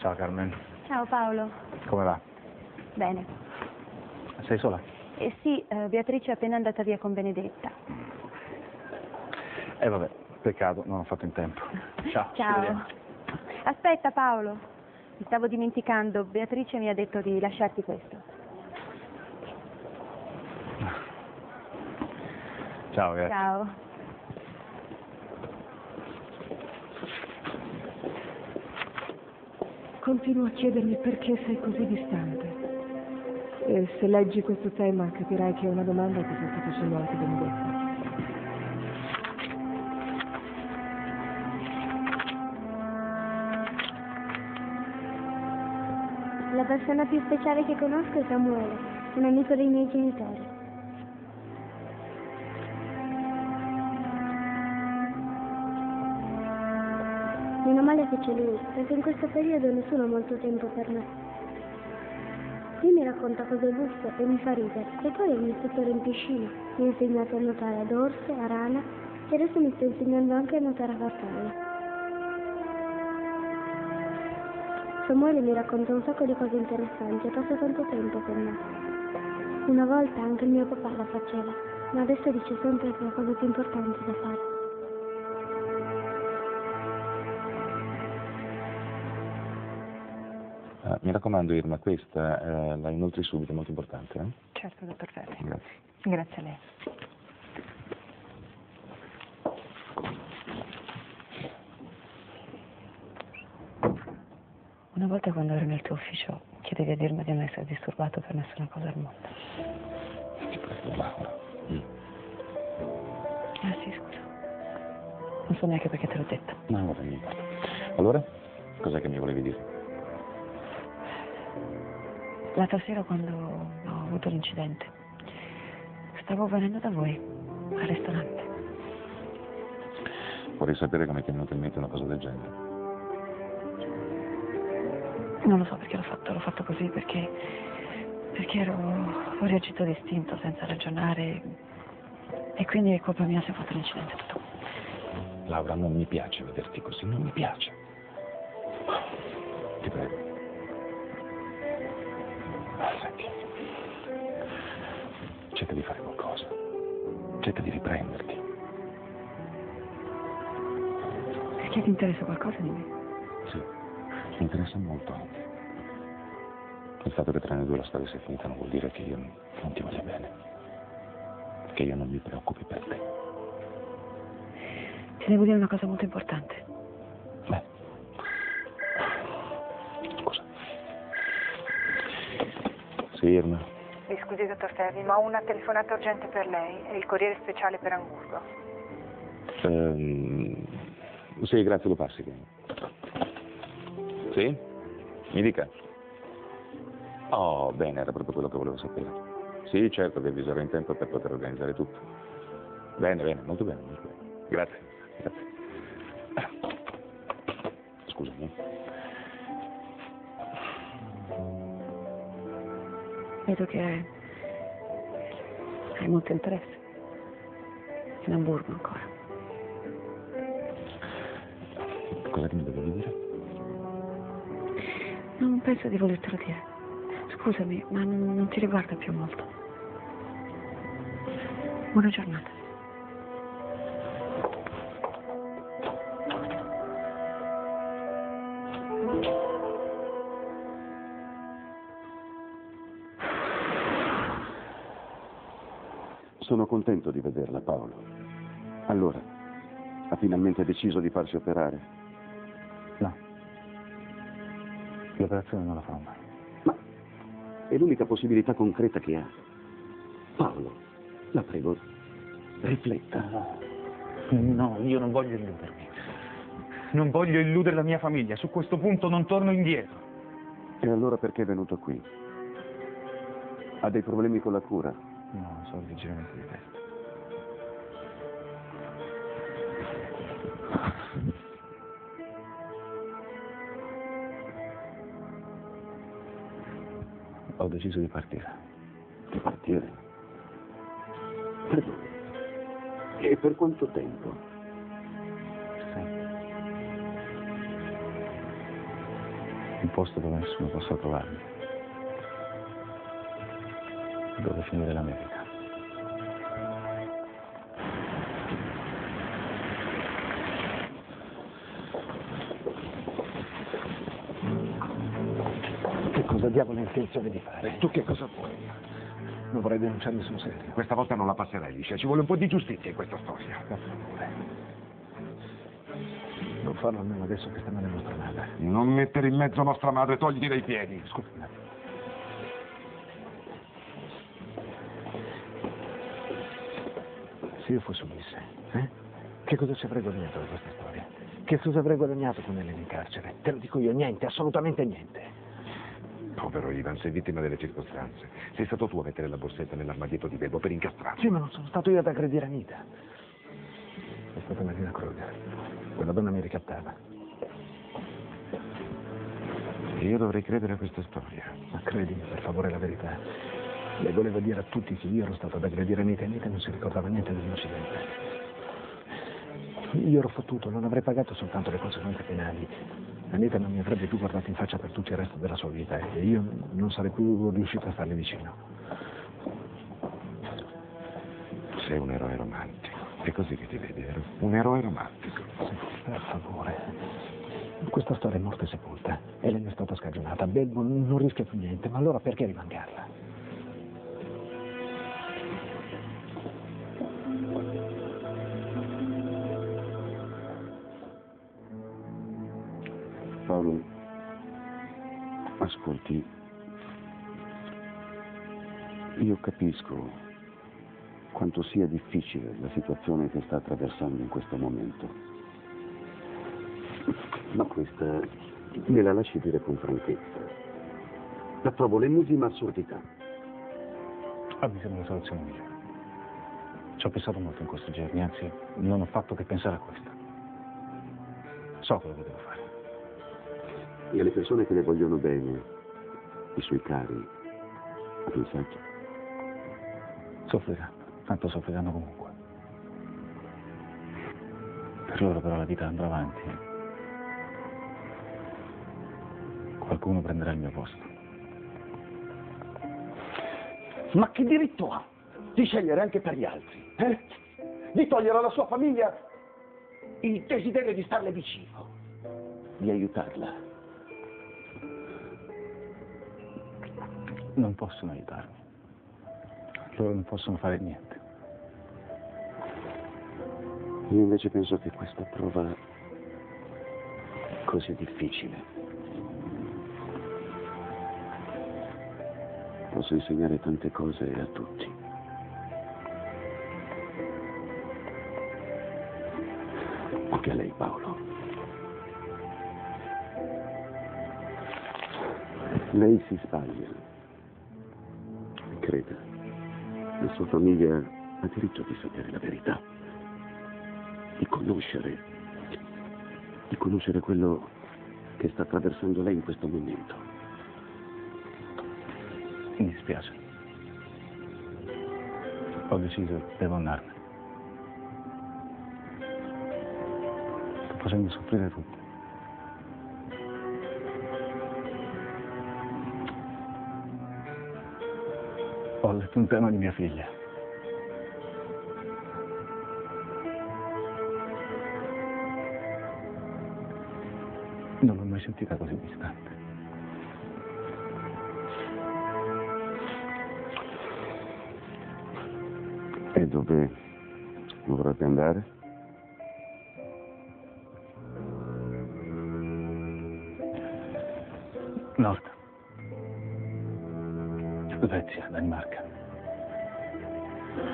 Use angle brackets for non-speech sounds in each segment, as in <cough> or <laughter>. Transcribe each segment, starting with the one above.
Ciao Carmen. Ciao Paolo. Come va? Bene. Sei sola? Eh sì, eh, Beatrice è appena andata via con Benedetta. Eh vabbè, peccato, non ho fatto in tempo. <laughs> Ciao. ci Ciao. Aspetta Paolo, mi stavo dimenticando, Beatrice mi ha detto di lasciarti questo. Ciao, grazie. Ciao. Continuo a chiedermi perché sei così distante. E se leggi questo tema capirai che è una domanda che sta facendo anche Benedetta. La persona più speciale che conosco è Samuele, un amico dei miei genitori. Male che c'è lui, perché in questo periodo nessuno ha molto tempo per me. Lui mi racconta cose buffe e mi fa ridere, e poi è un istruttore in piscina. Mi ha insegnato a nuotare ad orse, a rana, e adesso mi sta insegnando anche a nuotare a farfalla. Samuele mi racconta un sacco di cose interessanti e passa tanto tempo con me. Una volta anche mio papà la faceva, ma adesso dice sempre che ha cose più importanti da fare. Ah, mi raccomando Irma, questa eh, la inoltri subito, è molto importante. Eh? Certo, dottor Ferri. Grazie. Grazie a lei. Una volta quando ero nel tuo ufficio chiedevi a dirmi di non essere disturbato per nessuna cosa al mondo. Ti prego, Laura. Mm. Ah sì, scusa. Non so neanche perché te l'ho detto. No, guarda, mi importa. Allora, cos'è che mi volevi dire? L'altra sera quando ho avuto l'incidente, stavo venendo da voi, al ristorante. Vorrei sapere come ti è venuta in mente una cosa del genere. Non lo so perché l'ho fatto, l'ho fatto così perché, perché ero, ho reagito d'istinto senza ragionare e quindi è colpa mia se ho fatto l'incidente tutto. Laura, non mi piace vederti così, non mi piace. Ti prego. Senti, cerca di fare qualcosa. Cerca di riprenderti. Perché ti interessa qualcosa di me? Sì, mi interessa molto anche. Il fatto che tra noi due la storia sia finita non vuol dire che io non ti voglia bene. Che io non mi preoccupi per te. Ti devo dire una cosa molto importante. Irma. Mi scusi, dottor Ferri, ma ho una telefonata urgente per lei. È il corriere speciale per Amburgo. Ehm, sì, grazie, lo passi. Sì? Mi dica. Oh, bene, era proprio quello che volevo sapere. Sì, certo, vi avviserò in tempo per poter organizzare tutto. Bene, bene, molto bene, molto bene. Grazie. Vedo che hai, molto interesse. In Amburgo ancora. Cosa che mi dovevi dire? Non penso di volertelo dire. Scusami, ma non, non ti riguarda più molto. Buona giornata. Sono contento di vederla, Paolo. Allora, ha finalmente deciso di farsi operare? No. L'operazione non la farò mai. Ma è l'unica possibilità concreta che ha. Paolo, la prego, rifletta. No, io non voglio illudermi. Non voglio illudere la mia famiglia. Su questo punto non torno indietro. E allora perché è venuto qui? Ha dei problemi con la cura? No, sono dei giramenti di testa. Ho deciso di partire. Di partire? Per dove? E per quanto tempo? Un posto dove nessuno possa trovarmi. Dove finire l'America. Che cosa diavolo hai intenzione di fare? E tu che cosa vuoi? Non vorrei denunciarmi sul serio. Questa volta non la passerai liscia, ci vuole un po' di giustizia in questa storia. Per favore. Non farlo almeno adesso che stiamo nella nostra madre. Non mettere in mezzo nostra madre, togliti dai piedi. Scusa Se io fossi Ulisse, eh? Che cosa ci avrei guadagnato da questa storia? Che cosa avrei guadagnato con Elena in carcere? Te lo dico io, niente, assolutamente niente. Povero Ivan, sei vittima delle circostanze. Sei stato tu a mettere la borsetta nell'armadietto di Bebo per incastrarlo. Sì, ma non sono stato io ad aggredire Anita. È stata Marina Kruger. Quella donna mi ricattava. Io dovrei credere a questa storia. Ma credimi, per favore, la verità. Lei voleva dire a tutti che io ero stato ad aggredire Anita e Anita non si ricordava niente dell'incidente. Io ero fottuto, non avrei pagato soltanto le conseguenze penali. Anita non mi avrebbe più guardato in faccia per tutto il resto della sua vita e io non sarei più riuscito a starle vicino. Sei un eroe romantico. È così che ti vedi, vero? Un eroe romantico. Sì, per favore. Questa storia è morta e sepolta. Elena è stata scagionata. Belbo non rischia più niente, ma allora perché rimangarla? Paolo, ascolti, io capisco quanto sia difficile la situazione che sta attraversando in questo momento. Ma questa me la lasci dire con franchezza. La trovo l'ennesima assurdità. Ah, mi sembra la soluzione migliore. Ci ho pensato molto in questi giorni, anzi, non ho fatto che pensare a questa. So quello che devo fare. E alle persone che le vogliono bene, i suoi cari, ha pensato? Soffriranno, tanto soffriranno comunque. Per loro però la vita andrà avanti. Qualcuno prenderà il mio posto. Ma che diritto ha di scegliere anche per gli altri? Eh? Di togliere alla sua famiglia il desiderio di starle vicino, di aiutarla. Non possono aiutarmi. Loro non possono fare niente. Io invece penso che questa prova così difficile possa insegnare tante cose a tutti. Anche a lei, Paolo. Lei si sbaglia. Creda, la sua famiglia ha diritto di sapere la verità, di conoscere, di conoscere quello che sta attraversando lei in questo momento. Mi dispiace. Ho deciso, devo andarmene. Sto facendo soffrire tutti. Ho un tema di mia figlia. Non l'ho mai sentita così distante. E dove vorrebbe andare? Nord. Svezia, Danimarca.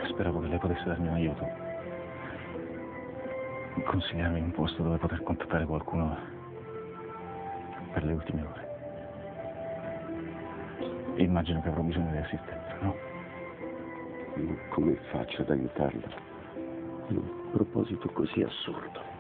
Speravo che lei potesse darmi un aiuto. Consigliarmi un posto dove poter contattare qualcuno per le ultime ore. Immagino che avrò bisogno di assistenza, no? Come faccio ad aiutarla? Un proposito così assurdo.